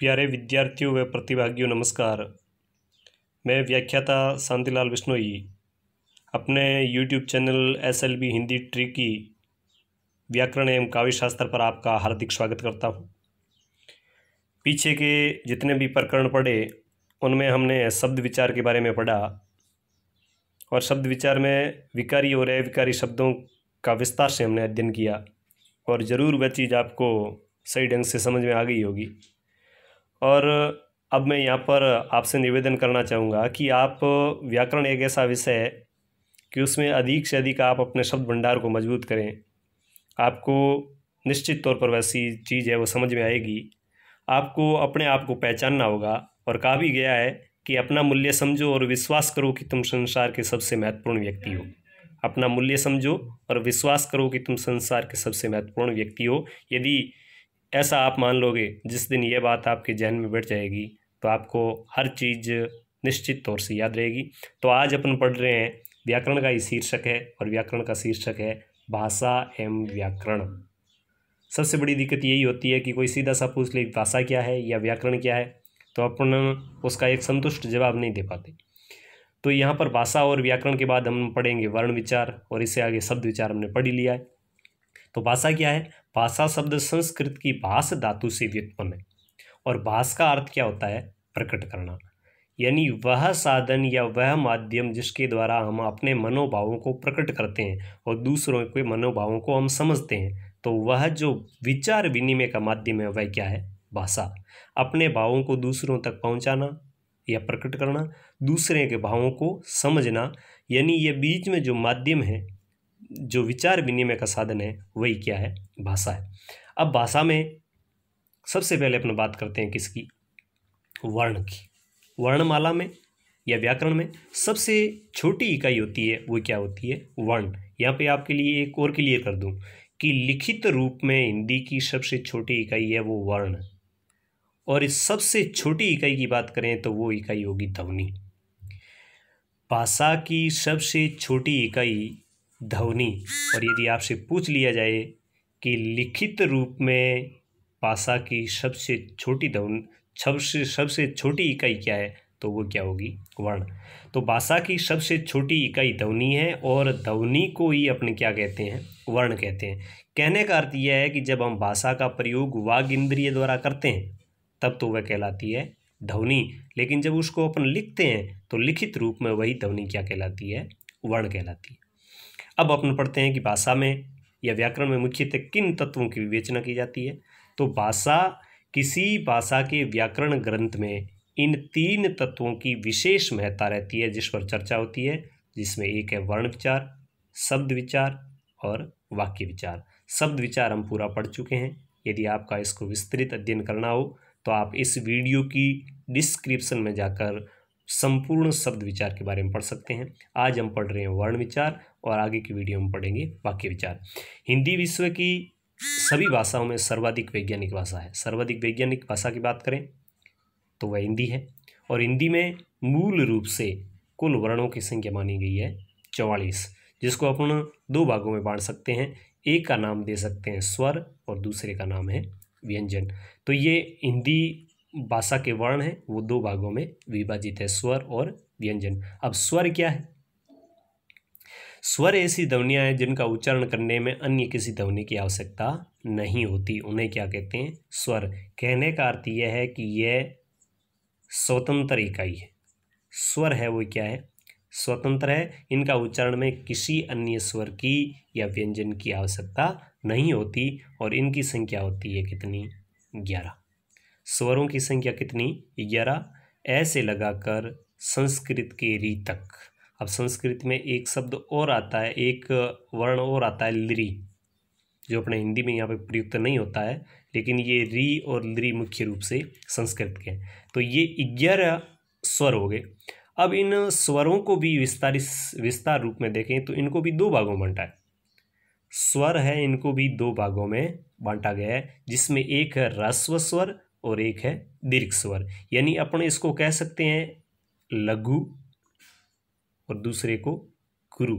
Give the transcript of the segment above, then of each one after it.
प्यारे विद्यार्थियों व प्रतिभागियों, नमस्कार। मैं व्याख्याता शांतिलाल बिश्नोई। अपने YouTube channel S L B Hindi tree की व्याकरण एवं काव्यशास्त्र पर आपका हार्दिक स्वागत करता हूँ। पीछे के जितने भी प्रकरण पढ़े, उनमें हमने शब्द विचार के बारे में पढ़ा और शब्द विचार में विकारी और अविकारी शब्दों का विस्तार से हमने अध्ययन किया और ज़रूर वह चीज़ आपको सही ढंग से समझ में आ गई होगी। और अब मैं यहाँ पर आपसे निवेदन करना चाहूँगा कि आप व्याकरण एक ऐसा विषय है कि उसमें अधिक से अधिक आप अपने शब्द भंडार को मज़बूत करें। आपको निश्चित तौर पर वैसी चीज़ है, वो समझ में आएगी। आपको अपने आप को पहचानना होगा और कहा भी गया है कि अपना मूल्य समझो और विश्वास करो कि तुम संसार के सबसे महत्वपूर्ण व्यक्ति हो। अपना मूल्य समझो और विश्वास करो कि तुम संसार के सबसे महत्वपूर्ण व्यक्ति हो। यदि ऐसा आप मान लोगे, जिस दिन ये बात आपके जहन में बैठ जाएगी तो आपको हर चीज़ निश्चित तौर से याद रहेगी। तो आज अपन पढ़ रहे हैं, व्याकरण का ही शीर्षक है और व्याकरण का शीर्षक है भाषा एवं व्याकरण। सबसे बड़ी दिक्कत यही होती है कि कोई सीधा सा पूछ ले, भाषा क्या है या व्याकरण क्या है तो अपन उसका एक संतुष्ट जवाब नहीं दे पाते। तो यहाँ पर भाषा और व्याकरण के बाद हम पढ़ेंगे वर्ण विचार और इससे आगे शब्द विचार हमने पढ़ ही लिया है। तो भाषा क्या है? भाषा शब्द संस्कृत की भाष धातु से व्युत्पन्न है। और भाष का अर्थ क्या होता है? प्रकट करना। यानी वह साधन या वह माध्यम जिसके द्वारा हम अपने मनोभावों को प्रकट करते हैं और दूसरों के मनोभावों को हम समझते हैं तो वह जो विचार विनिमय का माध्यम है, वह क्या है? भाषा। अपने भावों को दूसरों तक पहुंचाना या प्रकट करना, दूसरे के भावों को समझना, यानी ये बीच में जो माध्यम है जो विचार विनिमय का साधन है, वही क्या है? भाषा है। अब भाषा में सबसे पहले अपन बात करते हैं किसकी? वर्ण की। वर्णमाला में या व्याकरण में सबसे छोटी इकाई होती है, वो क्या होती है? वर्ण। यहाँ पे आपके लिए एक और क्लियर कर दूँ कि लिखित रूप में हिंदी की सबसे छोटी इकाई है वो वर्ण। और इस सबसे छोटी इकाई की बात करें तो वो इकाई होगी ध्वनि। भाषा की सबसे छोटी इकाई ध्वनि। और यदि आपसे पूछ लिया जाए कि लिखित रूप में भाषा की सबसे छोटी ध्वनि, सबसे सबसे छोटी इकाई क्या है तो वो क्या होगी? वर्ण। तो भाषा की सबसे छोटी इकाई ध्वनि है और ध्वनि को ही अपने क्या कहते हैं? वर्ण कहते हैं। कहने का अर्थ यह है कि जब हम भाषा का प्रयोग वाग इंद्रिय द्वारा करते हैं, तब तो वह कहलाती है ध्वनि। लेकिन जब उसको अपन लिखते हैं तो लिखित रूप में वही ध्वनि क्या कहलाती है? वर्ण कहलाती है। अब अपन पढ़ते हैं कि भाषा में या व्याकरण में मुख्यतः किन तत्वों की विवेचना की जाती है। तो भाषा, किसी भाषा के व्याकरण ग्रंथ में इन तीन तत्वों की विशेष महत्ता रहती है जिस पर चर्चा होती है, जिसमें एक है वर्ण विचार, शब्द विचार और वाक्य विचार। शब्द विचार हम पूरा पढ़ चुके हैं। यदि आपका इसको विस्तृत अध्ययन करना हो तो आप इस वीडियो की डिस्क्रिप्शन में जाकर संपूर्ण शब्द विचार के बारे में पढ़ सकते हैं। आज हम पढ़ रहे हैं वर्ण विचार और आगे की वीडियो में पढ़ेंगे वाक्य विचार। हिंदी विश्व की सभी भाषाओं में सर्वाधिक वैज्ञानिक भाषा है। सर्वाधिक वैज्ञानिक भाषा की बात करें तो वह हिंदी है और हिंदी में मूल रूप से कुल वर्णों की संख्या मानी गई है चौवालीस, जिसको अपन दो भागों में बांट सकते हैं। एक का नाम दे सकते हैं स्वर और दूसरे का नाम है व्यंजन। तो ये हिंदी भाषा के वर्ण हैं, वो दो भागों में विभाजित है, स्वर और व्यंजन। अब स्वर क्या है? स्वर ऐसी ध्वनियाँ हैं जिनका उच्चारण करने में अन्य किसी ध्वनि की आवश्यकता नहीं होती, उन्हें क्या कहते हैं? स्वर। कहने का अर्थ यह है कि यह स्वतंत्र इकाई है। स्वर है वो क्या है? स्वतंत्र है, इनका उच्चारण में किसी अन्य स्वर की या व्यंजन की आवश्यकता नहीं होती और इनकी संख्या होती है कितनी? ग्यारह। स्वरों की संख्या कितनी? ग्यारह। ऐसे लगाकर संस्कृत के री तक। अब संस्कृत में एक शब्द और आता है, एक वर्ण और आता है लिरी जो अपने हिंदी में यहाँ पे प्रयुक्त नहीं होता है, लेकिन ये री और लिरी मुख्य रूप से संस्कृत के हैं। तो ये ग्यारह स्वर हो गए। अब इन स्वरों को भी विस्तारित विस्तार रूप में देखें तो इनको भी दो भागों में बांटा है। स्वर है, इनको भी दो भागों में बांटा गया है, जिसमें एक है रस्व स्वर और एक है दीर्घ स्वर। यानी अपन इसको कह सकते हैं लघु और दूसरे को गुरु।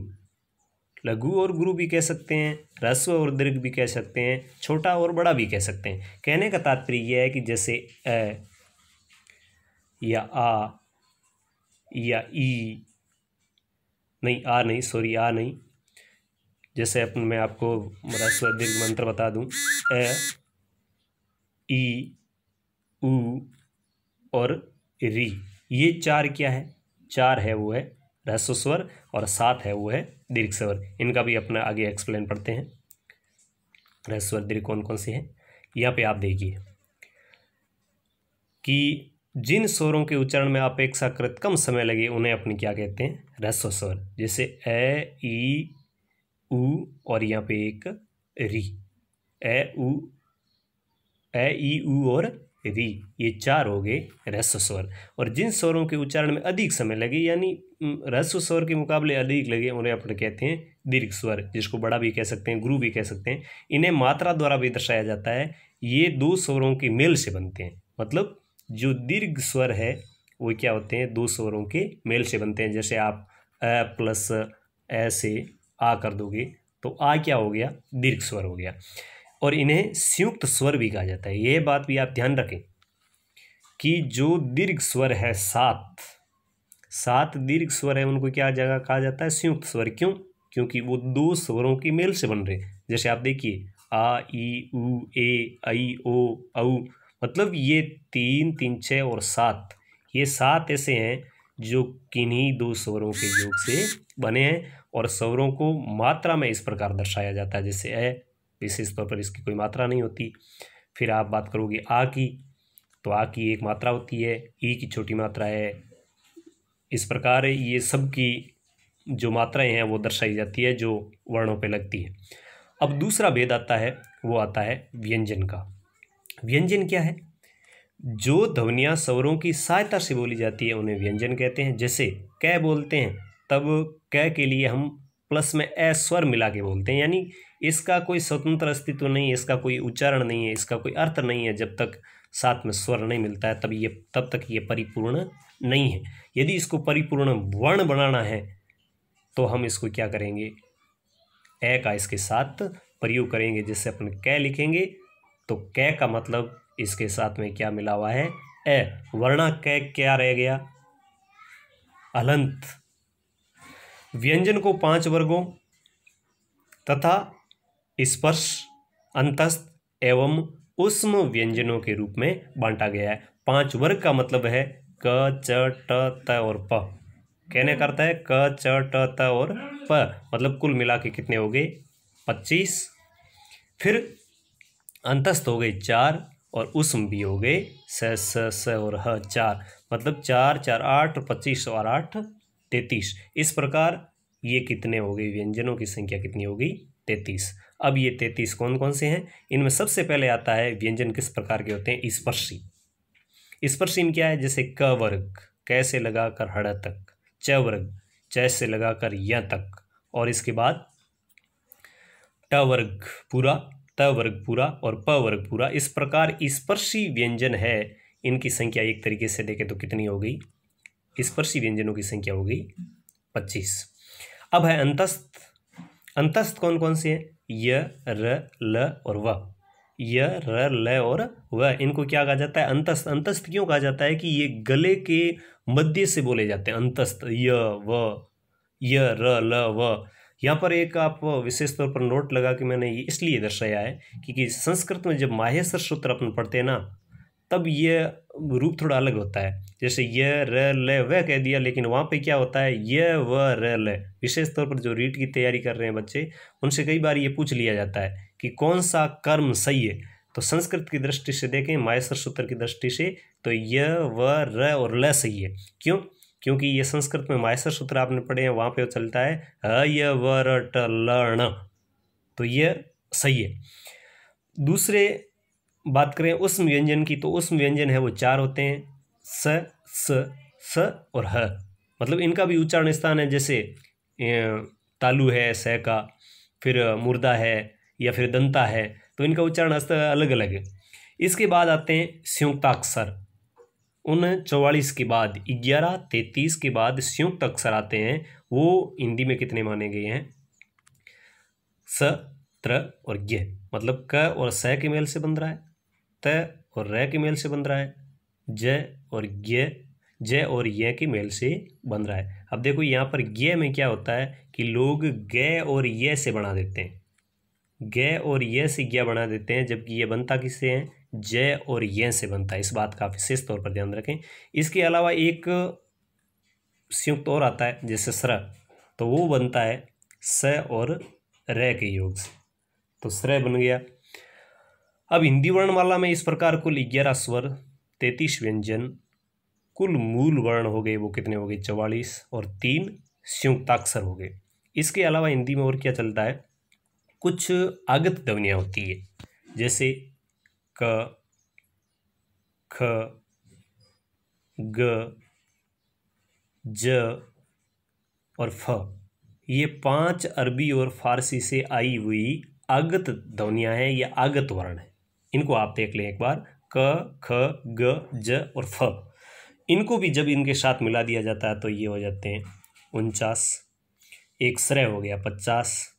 लघु और गुरु भी कह सकते हैं रस्व और दीर्घ भी कह सकते हैं, छोटा और बड़ा भी कह सकते हैं। कहने का तात्पर्य यह है कि जैसे अ या आ या ई, नहीं, आ नहीं सॉरी आ नहीं। जैसे अपन, मैं आपको रस्व दीर्घ मंत्र बता दूँ। ए ई उ और री, ये चार क्या है? चार है वो है रस्व स्वर और सात है वो है दीर्घ स्वर इनका भी अपना आगे एक्सप्लेन पढ़ते हैं। रस्व दीर्घ कौन कौन से हैं? यहाँ पे आप देखिए कि जिन स्वरों के उच्चारण में अपेक्षाकृत कम समय लगे, उन्हें अपनी क्या कहते हैं? रस्व स्वर जैसे ए ई उ और यहाँ पे एक री। ए उ ए ई उ और री ये चार हो गए रस्व स्वर। और जिन स्वरों के उच्चारण में अधिक समय लगे, यानी रस्व स्वर के मुकाबले अधिक लगे, उन्हें अपन कहते हैं दीर्घ स्वर, जिसको बड़ा भी कह सकते हैं, गुरु भी कह सकते हैं, इन्हें मात्रा द्वारा भी दर्शाया जाता है, ये दो स्वरों के मेल से बनते हैं। मतलब जो दीर्घ स्वर है, वो क्या होते हैं, दो स्वरों के मेल से बनते हैं। जैसे आप अ प्लस ए से आ कर दोगे तो आ क्या हो गया? दीर्घ स्वर हो गया। और इन्हें संयुक्त स्वर भी कहा जाता है। यह बात भी आप ध्यान रखें कि जो दीर्घ स्वर है सात सात दीर्घ स्वर है, उनको क्या जगह कहा जाता है? संयुक्त स्वर। क्यों? क्योंकि वो दो स्वरों की मेल से बन रहे जैसे आप देखिए, आ, ई, उ, ए, आई, ओ, औ मतलब ये तीन तीन छः और सात। ये सात ऐसे हैं जो किन्हीं दो स्वरों के योग से बने हैं और स्वरों को मात्रा में इस प्रकार दर्शाया जाता है। जैसे ए विशेष तौर पर इसकी कोई मात्रा नहीं होती। फिर आप बात करोगे आ की तो आ की एक मात्रा होती है, ई की छोटी मात्रा है। इस प्रकार ये सब की जो मात्राएँ हैं, वो दर्शाई जाती है, जो वर्णों पे लगती है। अब दूसरा भेद आता है, वो आता है व्यंजन का। व्यंजन क्या है? जो ध्वनियाँ स्वरों की सहायता से बोली जाती है, उन्हें व्यंजन कहते हैं। जैसे कै बोलते हैं, तब कै के लिए हम प्लस में ए स्वर मिला के बोलते हैं, यानी इसका कोई स्वतंत्र अस्तित्व नहीं है, इसका कोई उच्चारण नहीं है, इसका कोई अर्थ नहीं है जब तक साथ में स्वर नहीं मिलता है, तब ये, तब तक ये परिपूर्ण नहीं है। यदि इसको परिपूर्ण वर्ण बनाना है तो हम इसको क्या करेंगे? ए का इसके साथ प्रयोग करेंगे, जिससे अपन कै लिखेंगे तो कै का मतलब इसके साथ में क्या मिला हुआ है? ए वर्णा कै क्या रह गया? अलंत। व्यंजन को पाँच वर्गों तथा स्पर्श, अंतस्थ एवं उष्म व्यंजनों के रूप में बांटा गया है। पाँच वर्ग का मतलब है क, च, ट, त और प। कहने करता है क, च, ट, त और प। मतलब कुल मिला के कितने हो गए? पच्चीस। फिर अंतस्थ हो गए चार और उष्म भी हो गए स स स और ह, चार। मतलब चार चार, आठ, पच्चीस और आठ, तैतीस। इस प्रकार ये कितने हो गए? व्यंजनों की संख्या कितनी होगी तैतीस। अब ये तैतीस कौन कौन से हैं? इनमें सबसे पहले आता है व्यंजन किस प्रकार के होते हैं? स्पर्शी। स्पर्शी में क्या है? जैसे क वर्ग कैसे लगाकर हड़ तक, च वर्ग, च से लगाकर य तक। और इसके बाद ट वर्ग पूरा, त वर्ग पूरा और प वर्ग पूरा। इस प्रकार स्पर्शी व्यंजन है। इनकी संख्या एक तरीके से देखें तो कितनी हो गई? स्पर्शी व्यंजनों की संख्या हो गई पच्चीस। अब है अंतस्थ। अंतस्थ कौन कौन से हैं? य, र, ल और व। य, र, ल और व। इनको क्या कहा जाता है? अंतस्थ। अंतस्थ क्यों कहा जाता है कि ये गले के मध्य से बोले जाते हैं? अंतस्थ। य, व। य, र, ल, व। यहाँ पर एक आप विशेष तौर पर नोट लगा कि मैंने ये इसलिए दर्शाया है क्योंकि संस्कृत में जब माहेश्वर सूत्र अपन पढ़ते हैं ना तब ये रूप थोड़ा अलग होता है। जैसे य, र, ल, व कह दिया, लेकिन वहाँ पे क्या होता है? य, व, र, ल। विशेष तौर पर जो रीट की तैयारी कर रहे हैं बच्चे, उनसे कई बार ये पूछ लिया जाता है कि कौन सा कर्म सही है? तो संस्कृत की दृष्टि से देखें माहेश्वर सूत्र की दृष्टि से तो य, व, र और ल सही है। क्यों? क्योंकि ये संस्कृत में माहेश्वर सूत्र आपने पढ़े हैं, वहाँ पे चलता है, ह, य, व, र, ट, ल तो ये सही है। दूसरे बात करें उष्म व्यंजन की तो उष्म व्यंजन है वो चार होते हैं, स स स और ह। मतलब इनका भी उच्चारण स्थान है, जैसे तालु है स का फिर मुर्दा है, या फिर दंता है तो इनका उच्चारण अलग अलग है। इसके बाद आते हैं संयुक्ताक्षर। उन चौवालीस के बाद, ग्यारह, तैतीस के बाद संयुक्त अक्षर आते हैं, वो हिंदी में कितने माने गए हैं? स, त्र और य मतलब क और स के मेल से बन रहा है। त और र के मेल से बन रहा है। ज और य ज और य के मेल से बन रहा है। अब देखो यहाँ पर य में क्या होता है कि लोग ग और य से बना देते हैं। ग और य से य बना देते हैं, जबकि ये बनता किससे है? ज और य से बनता है। इस बात का विशेष तौर पर ध्यान रखें। इसके अलावा एक संयुक्त और आता है, जैसे स्र। तो वो बनता है स और र के योग से। तो स्र बन गया। अब हिंदी वर्णमाला में इस प्रकार कुल ग्यारह स्वर, तैतीस व्यंजन, कुल मूल वर्ण हो गए वो कितने हो गए? चवालीस और तीन संयुक्ताक्षर हो गए। इसके अलावा हिंदी में और क्या चलता है? कुछ आगत ध्वनियाँ होती है, जैसे क, ख, ग, ज और फ। ये पाँच अरबी और फारसी से आई हुई आगत ध्वनियाँ हैं, या आगत वर्ण है। इनको आप देख लें एक बार, क, ख, ग, ज और फ। इनको भी जब इनके साथ मिला दिया जाता है तो ये हो जाते हैं उनचास। एक श्रय हो गया पचास।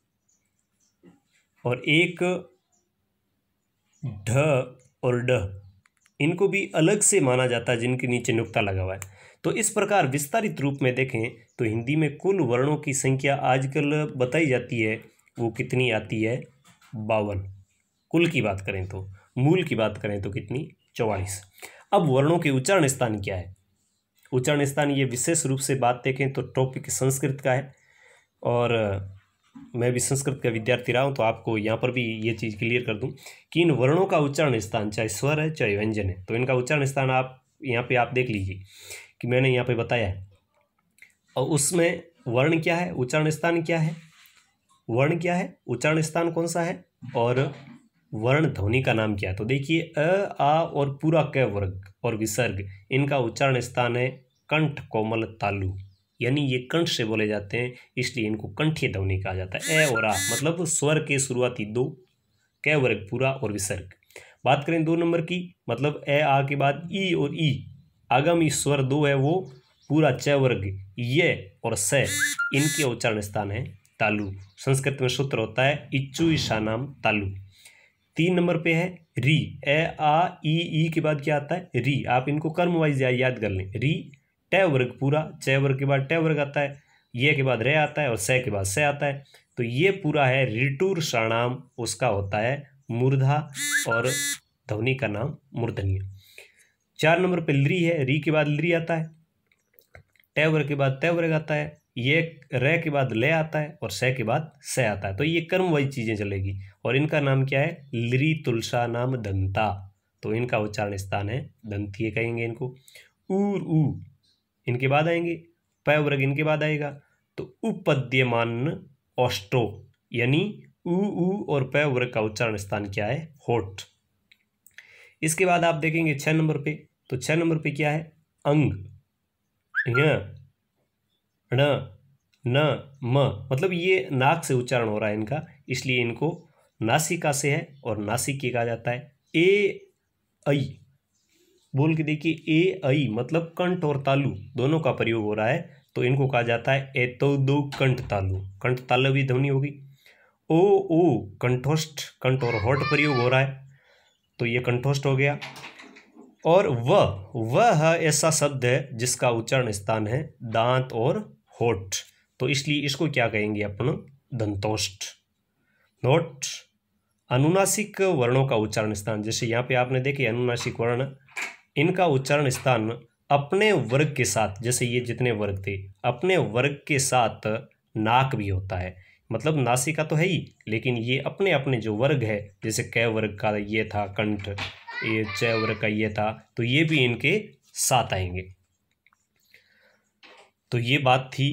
और एक ढ और ड, इनको भी अलग से माना जाता है, जिनके नीचे नुक्ता लगा हुआ है। तो इस प्रकार विस्तारित रूप में देखें तो हिंदी में कुल वर्णों की संख्या आजकल बताई जाती है, वो कितनी आती है? बावन। कुल की बात करें तो। मूल की बात करें तो कितनी? चौवालीस। अब वर्णों के उच्चारण स्थान क्या है? उच्चारण स्थान ये विशेष रूप से बात देखें तो टॉपिक संस्कृत का है। और मैं भी संस्कृत का विद्यार्थी रहा हूँ तो आपको यहाँ पर भी ये चीज़ क्लियर कर दूँ कि इन वर्णों का उच्चारण स्थान, चाहे स्वर है, चाहे व्यंजन है तो इनका उच्चारण स्थान आप यहाँ पे आप देख लीजिए कि मैंने यहाँ पे बताया है। और उसमें वर्ण क्या है? उच्चारण स्थान क्या है? वर्ण क्या है? उच्चारण स्थान कौन सा है? और वर्ण ध्वनि का नाम क्या। तो देखिए, अ, आ और पूरा क वर्ग और विसर्ग, इनका उच्चारण स्थान है कंठ कोमल तालु। यानी ये कंठ से बोले जाते हैं, इसलिए इनको कंठीय ध्वनि कहा जाता है। ए और आ मतलब स्वर के शुरुआती दो, क वर्ग पूरा और विसर्ग। बात करें दो नंबर की मतलब ए, आ के बाद ई और ई। आगामी स्वर दो है वो, पूरा च वर्ग, ये और स। इनके उच्चारण स्थान है तालु। संस्कृत में सूत्र होता है, इच्चु ईशा नाम तालु। तीन नंबर पे है, री। ए, आ, ई ई के बाद क्या आता है? री। आप इनको कर्म वाइज याद कर लें। री, ट वर्ग पूरा, च वर्ग के बाद ट वर्ग आता है, ये के बाद रे आता है और स के बाद स आता है। तो ये पूरा है रिटूर साणाम उसका होता है मूर्धा और ध्वनि का नाम मूर्धन्य। चार नंबर पे ली है, री के बाद ली आता है, ट वर्ग के बाद तय वर्ग आता है, ये र के बाद ले आता है और स के बाद स आता है। तो ये कर्म वाइज चीज़ें चलेगी। और इनका नाम क्या है? लिरी तुलसा नाम दंता। तो इनका उच्चारण स्थान है दंतीय कहेंगे इनको। ऊर, ऊ, इनके बाद आएँगे। पय वर्ग इनके बाद आएगा। तो उपद्यमान ऑस्ट्रो यानी ऊ ऊ और पय वर्ग का उच्चारण स्थान क्या है? होठ। इसके बाद आप देखेंगे छः नंबर पे। तो छः नंबर पे क्या है? अंग। न न, म। मतलब ये नाक से उच्चारण हो रहा है इनका, इसलिए इनको नासिका से है और नासिक नासिकी कहा जाता है ए आई। बोल के देखिए, ए आई मतलब कंठ और तालु, दोनों का प्रयोग हो रहा है तो इनको कहा जाता है ए तो दो कंठ तालु। कंठ तालु भी ध्वनि होगी। ओ ओ कंठोष्ठ कंठ और होठ प्रयोग हो रहा है तो ये कंठोष्ठ हो गया। और वह वह ऐसा शब्द है जिसका उच्चारण स्थान है दांत और होठ तो इसलिए इसको क्या कहेंगे अपन? दंतोष्ठ नोट। अनुनासिक वर्णों का उच्चारण स्थान, जैसे यहाँ पे आपने देखे अनुनासिक वर्ण, इनका उच्चारण स्थान अपने वर्ग के साथ, जैसे ये जितने वर्ग थे, अपने वर्ग के साथ नाक भी होता है। मतलब नासिका तो है ही, लेकिन ये अपने अपने जो वर्ग है, जैसे कै वर्ग का ये था कंठ, ये च वर्ग का ये था तो ये भी इनके साथ आएँगे। तो ये बात थी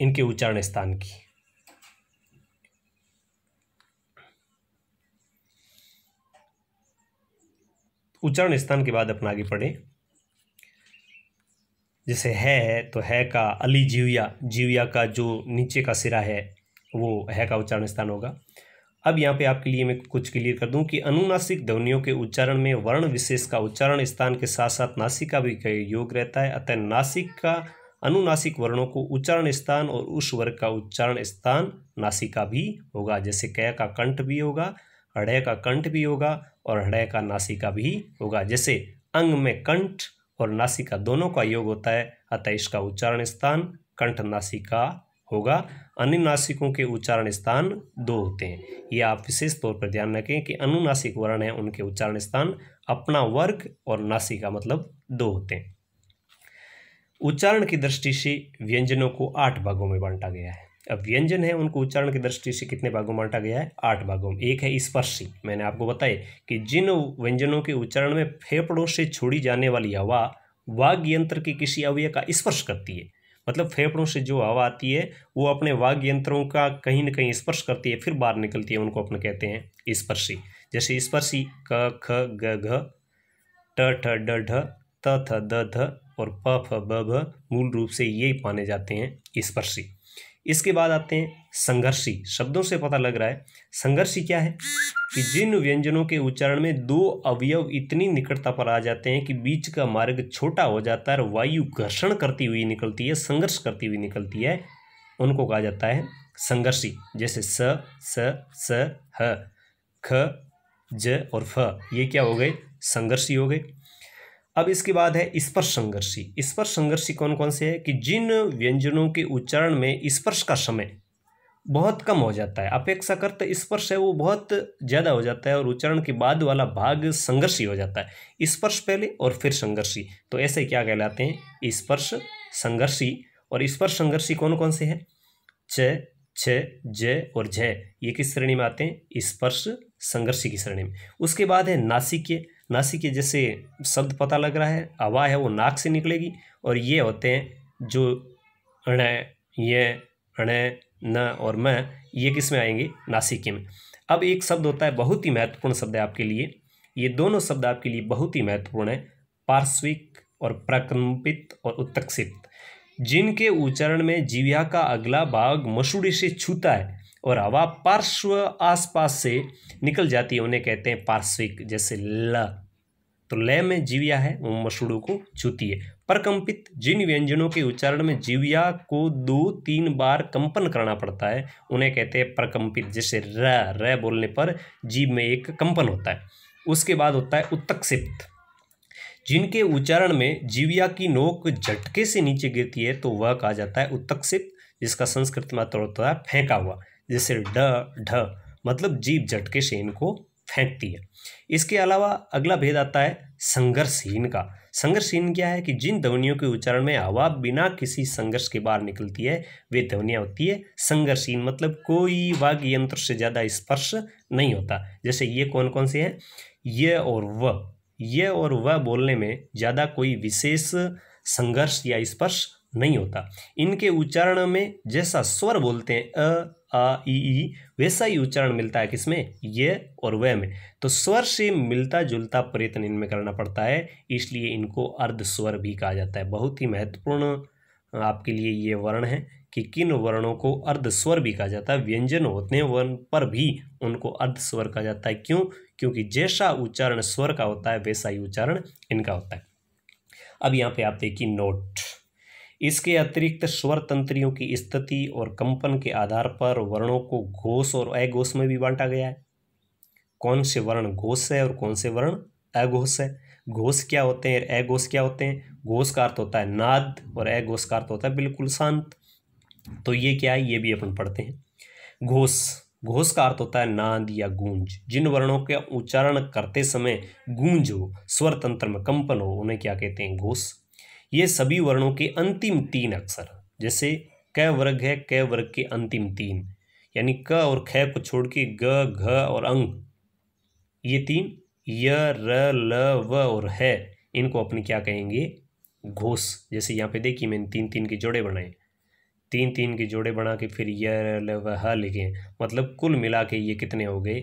इनके उच्चारण स्थान की। उच्चारण स्थान के बाद अपना आगे पढ़ें। जैसे है है तो है का अली जीविया जीविया का जो नीचे का सिरा है, वो है का उच्चारण स्थान होगा। अब यहाँ पे आपके लिए मैं कुछ क्लियर कर दूँ कि अनुनासिक ध्वनियों के उच्चारण में वर्ण विशेष का उच्चारण स्थान के साथ साथ नासिक का भी योग रहता है। अतः नासिक का, अनुनासिक वर्णों को उच्चारण स्थान और उस वर्ग का उच्चारण स्थान नासिका भी होगा। जैसे क का कंठ भी होगा हृदय का कंठ भी होगा और हृदय का नासिका भी होगा। जैसे अंग में कंठ और नासिका दोनों का योग होता है, अतः इसका उच्चारण स्थान कंठ नासिका होगा। अन्य नासिकों के उच्चारण स्थान दो होते हैं। ये आप विशेष तौर पर ध्यान रखें कि अनुनासिक वर्ण है, उनके उच्चारण स्थान अपना वर्ग और नासिका मतलब दो होते हैं। उच्चारण की दृष्टि से व्यंजनों को आठ भागों में बांटा गया है। अब व्यंजन है, उनको उच्चारण की दृष्टि से कितने भागों में बांटा गया है? आठ भागों में। एक है स्पर्शी। मैंने आपको बताया कि जिन व्यंजनों के उच्चारण में फेफड़ों से छोड़ी जाने वाली हवा वाग यंत्र के किसी अवयव का स्पर्श करती है। मतलब फेफड़ों से जो हवा आती है, वो अपने वाग यंत्रों का कहीं ना कहीं स्पर्श करती है, फिर बाहर निकलती है, उनको अपने कहते हैं स्पर्शी। जैसे स्पर्शी, क, ख, ग, घ, ट, ठ, ड, ढ, त, थ, द, ध और प, फ, ब मूल रूप से ये पाने जाते हैं स्पर्शी। इसके बाद आते हैं संघर्षी। शब्दों से पता लग रहा है, संघर्षी क्या है? कि जिन व्यंजनों के उच्चारण में दो अवयव इतनी निकटता पर आ जाते हैं कि बीच का मार्ग छोटा हो जाता है और वायु घर्षण करती हुई निकलती है, संघर्ष करती हुई निकलती है, उनको कहा जाता है संघर्षी। जैसे स स स, ह, ख, ज और फ। ये क्या हो गए? संघर्षी हो गए। अब इसके बाद है स्पर्श संघर्षी स्पर्श संघर्षी कौन कौन से है? कि जिन व्यंजनों के उच्चारण में स्पर्श का समय बहुत कम हो जाता है, अपेक्षाकृत स्पर्श है वो बहुत ज़्यादा हो जाता है और उच्चारण के बाद वाला भाग संघर्षी हो जाता है। स्पर्श पहले और फिर संघर्षी। तो ऐसे क्या कहलाते हैं? स्पर्श, संघर्षी और स्पर्श संघर्षी कौन कौन से हैं? च, छ, ज और झ। ये किस श्रेणी में आते हैं? स्पर्श, संघर्षी की श्रेणी में। उसके बाद है नासिक्य। नासिक जैसे शब्द पता लग रहा है हवा है वो नाक से निकलेगी और ये होते हैं जो अण ये अण न और म, ये किसमें आएँगे? नासिक में। अब एक शब्द होता है बहुत ही महत्वपूर्ण शब्द है आपके लिए। ये दोनों शब्द आपके लिए बहुत ही महत्वपूर्ण है, पार्श्विक और प्रकम्पित और उत्तक्षित जिनके उच्चारण में जीविया का अगला भाग मसूड़ी से छूता है और हवा पार्श्व आसपास से निकल जाती है, उन्हें कहते हैं पार्श्विक, जैसे ल। तो लय में जीविया है, वो मसूड़ों को छूती है। परकंपित जिन व्यंजनों के उच्चारण में जीविया को दो, तीन बार कंपन करना पड़ता है, उन्हें कहते हैं परकंपित, जैसे र र बोलने पर जीव में एक कंपन होता है। उसके बाद होता है उत्तक्षिप्त जिनके उच्चारण में जीविया की नोक झटके से नीचे गिरती है तो वह कहा जाता है उत्तक्षिप्त जिसका संस्कृत मात्र होता है, फेंका हुआ, जैसे ड, ढ मतलब जीव झटके से इनको फेंकती है। इसके अलावा अगला भेद आता है संघर्षहीन का। संघर्षहीन क्या है कि जिन ध्वनियों के उच्चारण में हवा बिना किसी संघर्ष के बाहर निकलती है, वे ध्वनियाँ होती है। संघर्षहीन मतलब कोई वाग्य यंत्र से ज़्यादा स्पर्श नहीं होता। जैसे ये कौन कौन से हैं? ये और वह ये और वह बोलने में ज़्यादा कोई विशेष संघर्ष या स्पर्श नहीं होता। इनके उच्चारण में जैसा स्वर बोलते हैं, अ ई ई, वैसा ही उच्चारण मिलता है किसमें? ये और वह में। तो स्वर से मिलता जुलता प्रयत्न इनमें करना पड़ता है, इसलिए इनको अर्ध स्वर भी कहा जाता है। बहुत ही महत्वपूर्ण आपके लिए ये वर्ण है कि किन वर्णों को अर्ध स्वर भी कहा जाता है, व्यंजन होते वर्ण पर भी उनको अर्ध स्वर कहा जाता है। क्यों? क्योंकि जैसा उच्चारण स्वर का होता है, वैसा ही उच्चारण इनका होता है। अब यहाँ पे आप देखिए नोट। इसके अतिरिक्त स्वर तंत्रियों की स्थिति और कंपन के आधार पर वर्णों को घोष और अघोष में भी बांटा गया है। कौन से वर्ण घोष है और कौन से वर्ण अघोष है? घोष क्या होते हैं अघोष क्या होते हैं? घोष का अर्थ होता है नाद और अघोष का अर्थ होता है बिल्कुल शांत। तो ये क्या है? ये भी अपन पढ़ते हैं। घोष घोष का अर्थ होता है नाद या गूंज। जिन वर्णों के उच्चारण करते समय गूंज हो स्वर तंत्र में कंपन हो, उन्हें क्या कहते हैं? घोष। ये सभी वर्णों के अंतिम तीन अक्षर जैसे क वर्ग है, क वर्ग के अंतिम तीन। यानी क और ख को छोड़ के ग, घ और अंग। ये तीन, य, र, ल, व और है, इनको अपने क्या कहेंगे? घोष। जैसे यहाँ पे देखिए मैंने तीन तीन के जोड़े बनाए। तीन तीन के जोड़े बना के फिर य ल, व, ह लिखे। मतलब कुल मिला के ये कितने हो गए?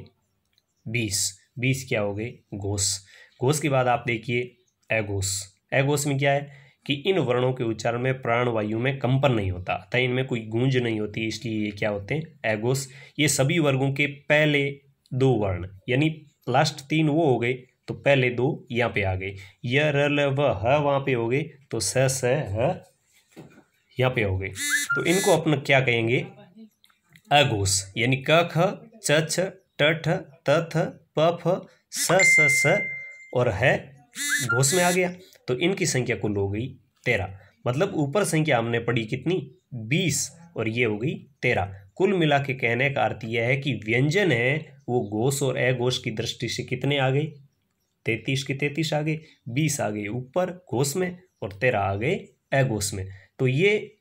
बीस। बीस क्या हो गए? घोष। घोष के बाद आप देखिए अघोष। अघोष में क्या है? कि इन वर्णों के उच्चारण में प्राणवायु में कंपन नहीं होता, अतः इनमें कोई गूंज नहीं होती, इसलिए ये क्या होते हैं? एगोस। ये सभी वर्गों के पहले दो वर्ण, यानी लास्ट तीन वो हो गए तो पहले दो यहाँ पे आ गए। य, र, ल, व, ह वहाँ पे हो गए तो स स, ह यहाँ पे हो गए। तो इनको अपन क्या कहेंगे? अघोष यानी क, ख, च, छ, ट, ठ, त, थ, प, फ, स स स और है घोष में आ गया। तो इनकी संख्या कुल हो गई तेरह। मतलब ऊपर संख्या हमने पढ़ी कितनी? बीस और ये हो गई तेरह। कुल मिला के कहने का अर्थ यह है कि व्यंजन है, वो घोष और अघोष की दृष्टि से कितने आ गए? तैतीस के तैतीस आ गए, बीस आ गए ऊपर घोष में और तेरह आ गए अघोष में। तो ये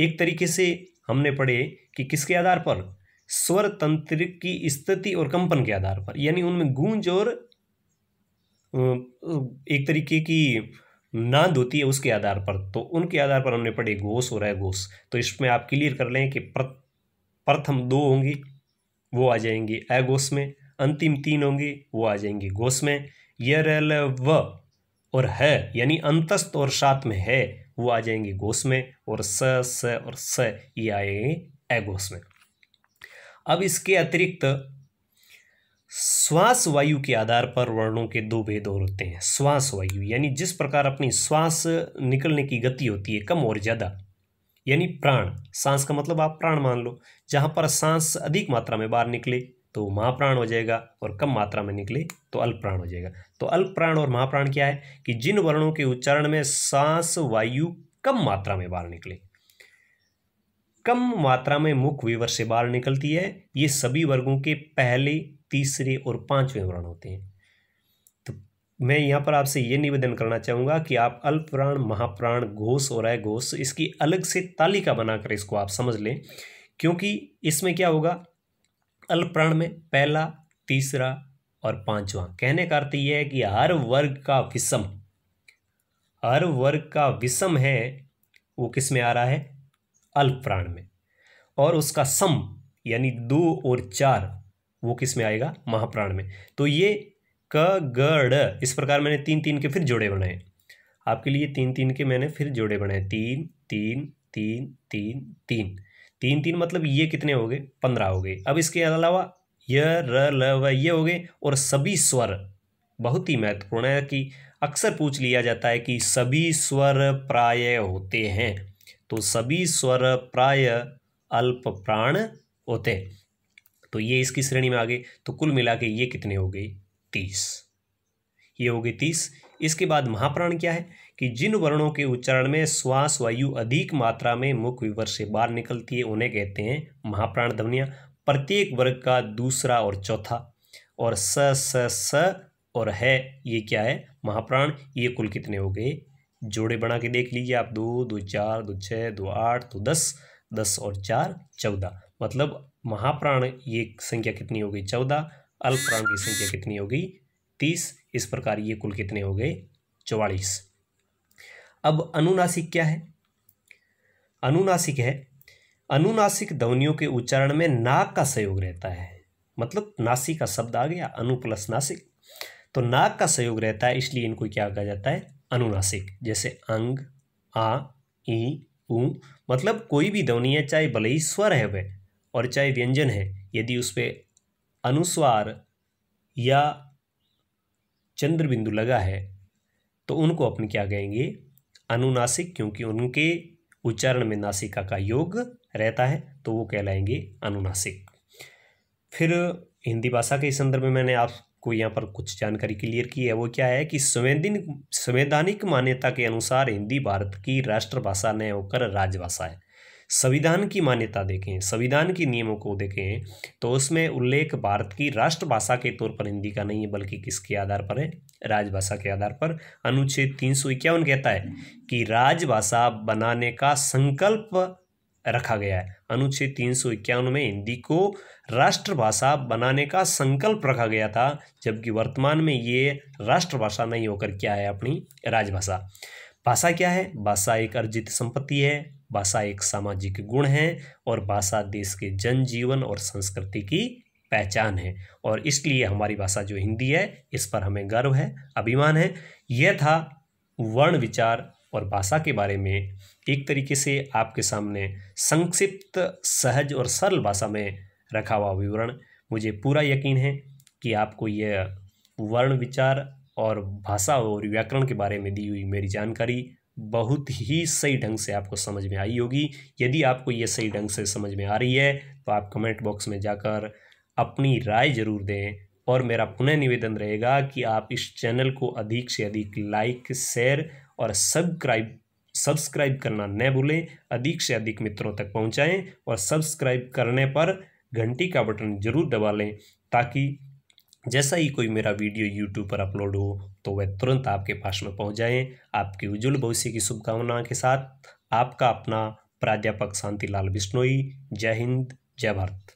एक तरीके से हमने पढ़े कि किसके आधार पर? स्वर तंत्र की स्थिति और कंपन के आधार पर, यानी उनमें गूंज और एक तरीके की नांद होती है उसके आधार पर। तो उनके आधार पर हमने पढ़े, घोष और अघोष तो इसमें आप क्लियर कर लें कि प्रथम दो होंगे, वो आ जाएँगे अघोष में, अंतिम तीन होंगे, वो आ जाएँगे घोष में। यल व और है, यानी अंतस्त और साथ में है, वो आ जाएँगे घोष में और स स और स, ये आएँगे अघोष में। अब इसके अतिरिक्त श्वास वायु के आधार पर वर्णों के दो भेद और होते हैं। श्वास वायु, यानी जिस प्रकार अपनी श्वास निकलने की गति होती है, कम और ज़्यादा, यानी प्राण। सांस का मतलब आप प्राण मान लो, जहाँ पर सांस अधिक मात्रा में बाहर निकले तो महाप्राण हो जाएगा और कम मात्रा में निकले तो अल्प प्राण हो जाएगा। तो अल्प प्राण और महाप्राण क्या है कि जिन वर्णों के उच्चारण में सांस वायु कम मात्रा में बाहर निकले, कम मात्रा में मुख विवर से बाहर निकलती है, ये सभी वर्गों के पहले तीसरे और पाँचवें वर्ण होते हैं। तो मैं यहाँ पर आपसे ये निवेदन करना चाहूँगा कि आप अल्प प्राण महाप्राण, घोष और अघोष, इसकी अलग से तालिका बनाकर इसको आप समझ लें, क्योंकि इसमें क्या होगा? अल्प प्राण में पहला, तीसरा और पांचवा। कहने का अर्थ यह है कि हर वर्ग का विषम, हर वर्ग का विषम है, वो किसमें आ रहा है? अल्प प्राण में। और उसका सम, यानी दो और चार वो किसमें आएगा? महाप्राण में। तो ये क, ग इस प्रकार मैंने तीन तीन के फिर जोड़े बनाए। आपके लिए तीन तीन के मैंने फिर जोड़े बनाए। तीन तीन तीन तीन तीन। तीन तीन मतलब ये कितने हो गए? पंद्रह हो गए। अब इसके अलावा य, र, ल, व, ये हो गए और सभी स्वर। बहुत ही महत्वपूर्ण है कि अक्सर पूछ लिया जाता है कि सभी स्वर प्राय होते हैं। तो सभी स्वर प्राय अल्प प्राण होते हैं। तो ये इसकी श्रेणी में आ गए तो कुल मिला के ये कितने हो गए? तीस। ये हो गए तीस। इसके बाद महाप्राण क्या है? कि जिन वर्णों के उच्चारण में श्वास वायु अधिक मात्रा में मुख विवर से बाहर निकलती है, उन्हें कहते हैं महाप्राण ध्वनिया। प्रत्येक वर्ग का दूसरा और चौथा, और स स स और है, ये क्या है? महाप्राण। ये कुल कितने हो गए? जोड़े बना के देख लीजिए आप। दो दो चार, दो छः दो आठ, दो दस दस और चार, चौदह। मतलब महाप्राण, ये संख्या कितनी हो गई? चौदह। अल्प प्राण की संख्या कितनी हो गई? तीस। इस प्रकार ये कुल कितने हो गए? चौवालीस। अब अनुनासिक क्या है? अनुनासिक है, अनुनासिक ध्वनियों के उच्चारण में नाक का सहयोग रहता है। मतलब नासिक का शब्द आ गया, अनु प्लस नासिक। तो नाक का सहयोग रहता है, इसलिए इनको क्या कहा जाता है? अनुनासिक। जैसे अंग, आ, ई ऊ मतलब कोई भी ध्वनि है, चाहे भले ही स्वर है वह और चाहे व्यंजन है, यदि उस पर अनुस्वार या चंद्र बिंदु लगा है तो उनको अपन क्या कहेंगे? अनुनासिक, क्योंकि उनके उच्चारण में नासिका का योग रहता है तो वो कहलाएँगे अनुनासिक। फिर हिंदी भाषा के संदर्भ में मैंने आपको यहाँ पर कुछ जानकारी क्लियर की है। वो क्या है कि संवैधानिक संवैधानिक मान्यता के अनुसार हिंदी भारत की राष्ट्रभाषा न होकर राजभाषा है। संविधान की मान्यता देखें, संविधान के नियमों को देखें तो उसमें उल्लेख भारत की राष्ट्रभाषा के तौर पर हिंदी का नहीं है, बल्कि किसके आधार पर है? राजभाषा के आधार पर। अनुच्छेद तीन सौ इक्यावन कहता है कि राजभाषा बनाने का संकल्प रखा गया है। अनुच्छेद तीन सौ इक्यावन में हिंदी को राष्ट्रभाषा बनाने का संकल्प रखा गया था, जबकि वर्तमान में ये राष्ट्रभाषा नहीं होकर क्या है अपनी राजभाषा। भाषा क्या है? भाषा एक अर्जित संपत्ति है। भाषा एक सामाजिक गुण है और भाषा देश के जनजीवन और संस्कृति की पहचान है। और इसलिए हमारी भाषा जो हिंदी है, इस पर हमें गर्व है, अभिमान है। यह था वर्ण विचार और भाषा के बारे में। एक तरीके से आपके सामने संक्षिप्त, सहज और सरल भाषा में रखा हुआ विवरण मुझे पूरा यकीन है कि आपको यह वर्ण विचार और भाषा और व्याकरण के बारे में दी हुई मेरी जानकारी बहुत ही सही ढंग से आपको समझ में आई होगी। यदि आपको ये सही ढंग से समझ में आ रही है तो आप कमेंट बॉक्स में जाकर अपनी राय ज़रूर दें और मेरा पुनः निवेदन रहेगा कि आप इस चैनल को अधिक से अधिक लाइक, शेयर और सब्सक्राइब सब्सक्राइब करना न भूलें। अधिक से अधिक मित्रों तक पहुंचाएँ और सब्सक्राइब करने पर घंटी का बटन ज़रूर दबा लें ताकि जैसा ही कोई मेरा वीडियो यूट्यूब पर अपलोड हो तो वह तुरंत आपके पास में पहुँच जाए। आपके उज्जवल भविष्य की शुभकामनाओं के साथ आपका अपना प्राध्यापक शांतिलाल बिश्नोई। जय हिंद, जय भारत।